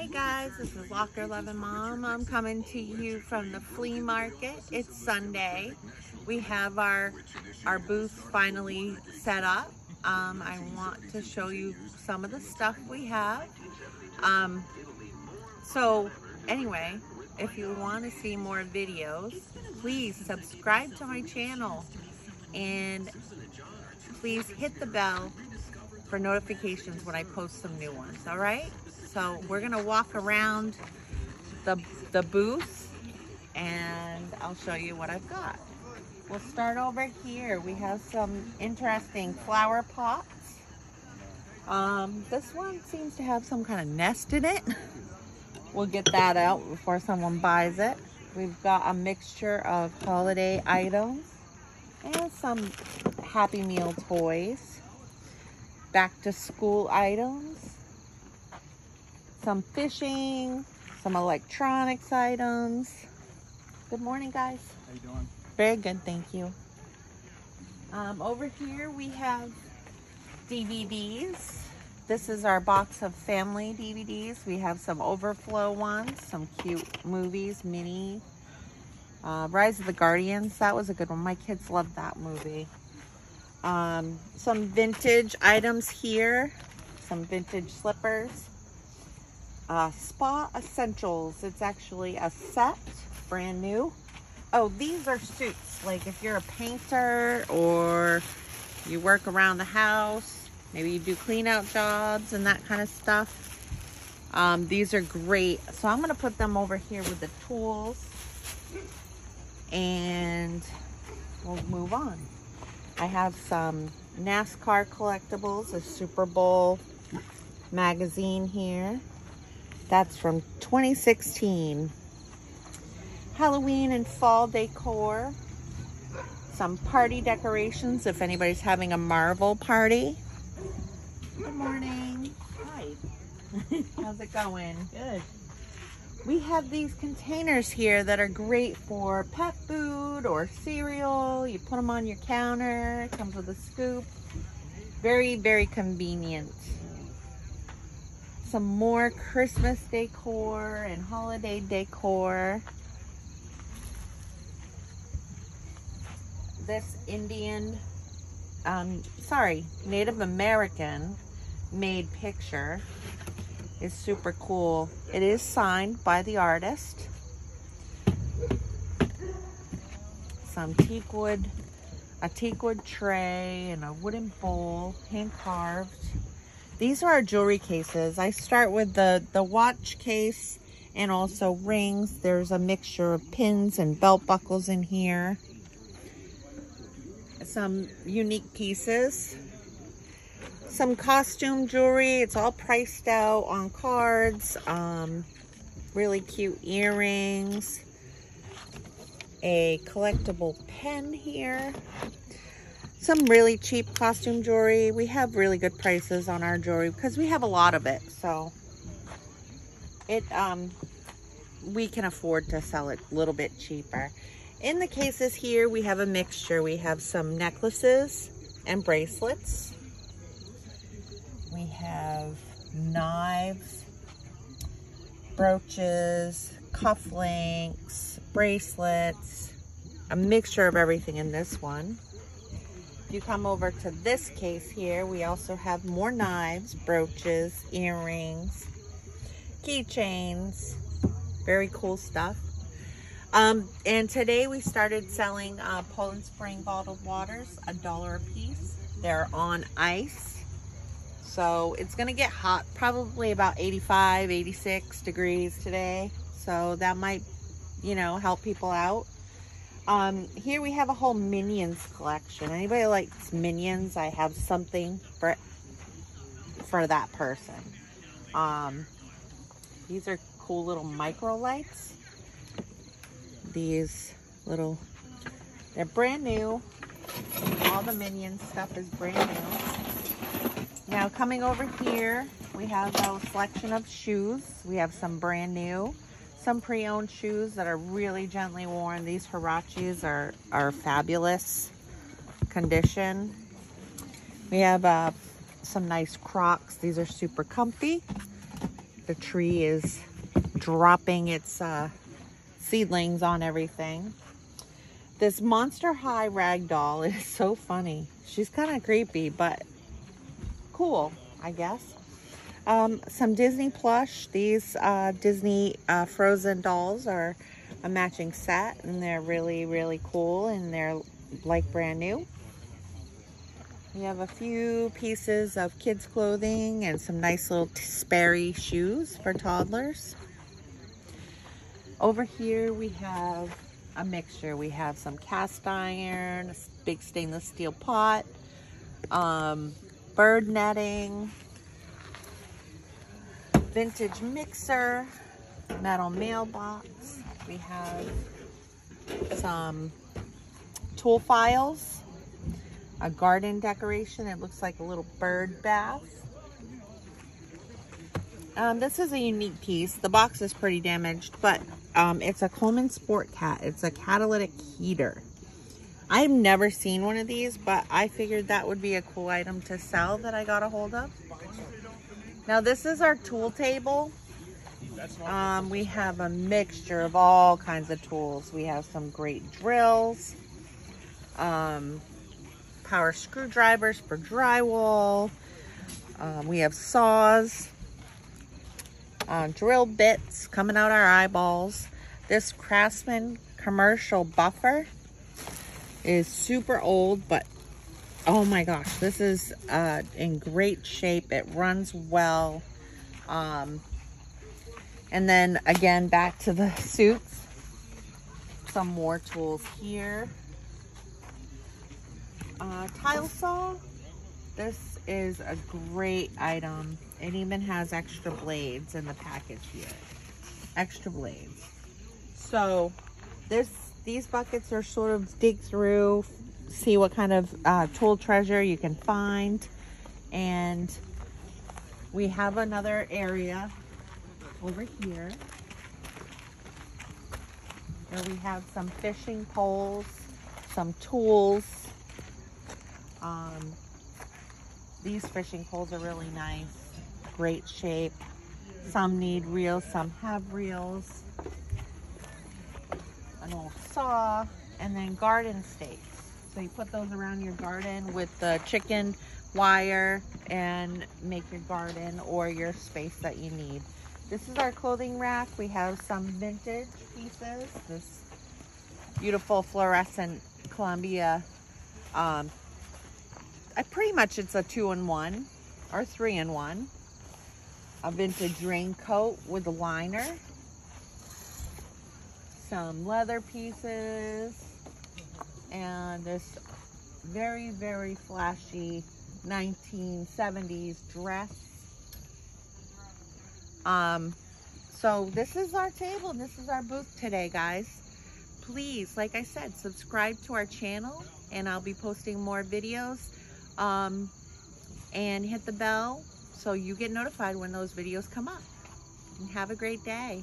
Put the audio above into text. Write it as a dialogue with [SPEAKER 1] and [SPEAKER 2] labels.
[SPEAKER 1] Hey guys, this is Locker Loving Mom. I'm coming to you from the flea market. It's Sunday. We have our our booth finally set up. Um, I want to show you some of the stuff we have. Um, so anyway, if you want to see more videos, please subscribe to my channel and please hit the bell for notifications when I post some new ones, all right? So we're gonna walk around the, the booth and I'll show you what I've got. We'll start over here. We have some interesting flower pots. Um, this one seems to have some kind of nest in it. We'll get that out before someone buys it. We've got a mixture of holiday items and some Happy Meal toys. Back to school items. Some fishing, some electronics items. Good morning, guys.
[SPEAKER 2] How you doing?
[SPEAKER 1] Very good, thank you. Um, over here we have DVDs. This is our box of family DVDs. We have some overflow ones, some cute movies, mini. Uh, Rise of the Guardians, that was a good one. My kids loved that movie. Um, some vintage items here, some vintage slippers. Uh, Spa Essentials, it's actually a set, brand new. Oh, these are suits. Like if you're a painter or you work around the house, maybe you do clean out jobs and that kind of stuff. Um, these are great. So I'm going to put them over here with the tools and we'll move on. I have some NASCAR collectibles, a Super Bowl magazine here. That's from 2016. Halloween and fall decor. Some party decorations if anybody's having a Marvel party. Good morning.
[SPEAKER 3] Hi.
[SPEAKER 1] How's it going?
[SPEAKER 3] Good.
[SPEAKER 1] We have these containers here that are great for pet food or cereal. You put them on your counter. It comes with a scoop. Very, very convenient. Some more Christmas decor and holiday decor. This Indian, um, sorry, Native American made picture is super cool. It is signed by the artist. Some teak wood, a teak wood tray and a wooden bowl, hand carved. These are our jewelry cases. I start with the, the watch case and also rings. There's a mixture of pins and belt buckles in here. Some unique pieces some costume jewelry. It's all priced out on cards. Um, really cute earrings. A collectible pen here. Some really cheap costume jewelry. We have really good prices on our jewelry because we have a lot of it. So it um, we can afford to sell it a little bit cheaper. In the cases here, we have a mixture. We have some necklaces and bracelets. We have knives, brooches, cufflinks, bracelets, a mixture of everything in this one. You come over to this case here, we also have more knives, brooches, earrings, keychains, very cool stuff. Um, and today we started selling uh, Poland Spring bottled waters, a dollar a piece. They're on ice. So it's to get hot, probably about 85, 86 degrees today. So that might, you know, help people out. Um, here we have a whole Minions collection. Anybody likes Minions? I have something for for that person. Um, these are cool little micro lights. These little, they're brand new. All the Minions stuff is brand new. Now coming over here, we have a selection of shoes. We have some brand new, some pre-owned shoes that are really gently worn. These Huaraches are, are fabulous condition. We have uh, some nice Crocs. These are super comfy. the tree is dropping its uh, seedlings on everything. This Monster High rag doll is so funny. She's kind of creepy, but cool, I guess. Um, some Disney plush. These uh, Disney uh, Frozen dolls are a matching set, and they're really, really cool, and they're like brand new. We have a few pieces of kids clothing and some nice little Sperry shoes for toddlers. Over here we have a mixture. We have some cast iron, a big stainless steel pot, um, bird netting, vintage mixer, metal mailbox. We have some tool files, a garden decoration. It looks like a little bird bath. Um, this is a unique piece. The box is pretty damaged, but um, it's a Coleman Sport Cat. It's a catalytic heater. I've never seen one of these, but I figured that would be a cool item to sell that I got a hold of. Now this is our tool table. Um, we have a mixture of all kinds of tools. We have some great drills, um, power screwdrivers for drywall. Um, we have saws, uh, drill bits coming out our eyeballs. This Craftsman commercial buffer is super old, but oh my gosh, this is uh, in great shape. It runs well. Um, and then again, back to the suits. Some more tools here. Uh, tile saw. This is a great item. It even has extra blades in the package here. Extra blades. So this these buckets are sort of dig through, see what kind of uh, tool treasure you can find. And we have another area over here where we have some fishing poles, some tools. Um, these fishing poles are really nice, great shape. Some need reels, some have reels. An old saw, and then garden stakes. So you put those around your garden with the chicken wire and make your garden or your space that you need. This is our clothing rack. We have some vintage pieces. This beautiful fluorescent Columbia. Um, I pretty much it's a two-in-one or three-in-one. A vintage raincoat with a liner. Some leather pieces. And this very, very flashy 1970s dress um, so this is our table. This is our booth today, guys. Please, like I said, subscribe to our channel and I'll be posting more videos. Um, and hit the bell so you get notified when those videos come up. And have a great day.